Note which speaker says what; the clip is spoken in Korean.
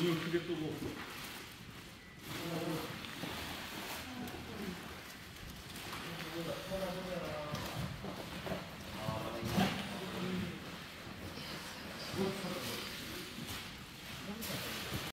Speaker 1: 눈을 크게 뜨고.
Speaker 2: 보다 보다